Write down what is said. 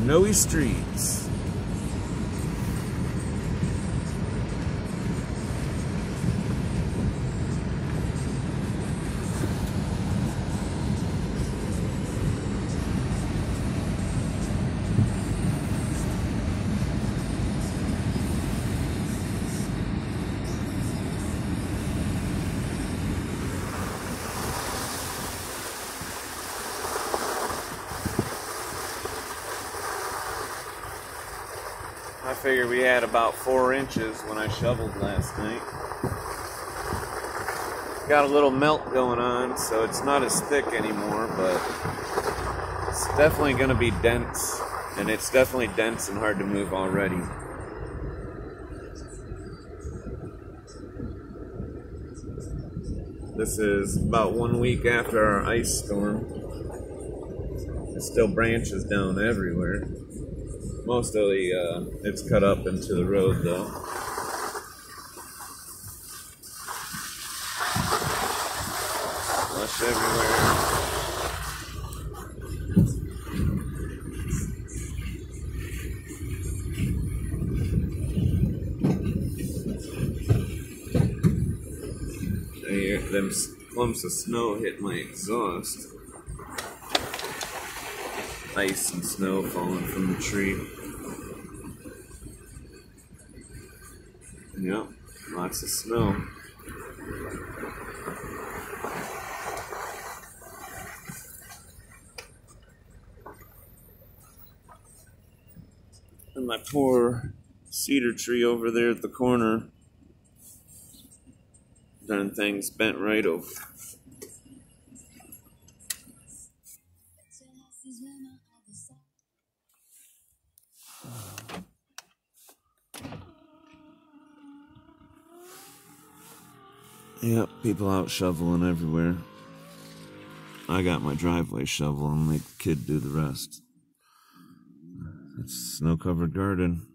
snowy streets. I figured we had about four inches when I shoveled last night. Got a little melt going on, so it's not as thick anymore, but it's definitely going to be dense, and it's definitely dense and hard to move already. This is about one week after our ice storm. There's still branches down everywhere. Most of the, uh, it's cut up into the road though. Slush everywhere. Them clumps of snow hit my exhaust. Ice and snow falling from the tree. Yep, lots of snow. And my poor cedar tree over there at the corner. Darn thing's bent right over. Yep, people out shoveling everywhere. I got my driveway shovel and make the kid do the rest. It's snow covered garden.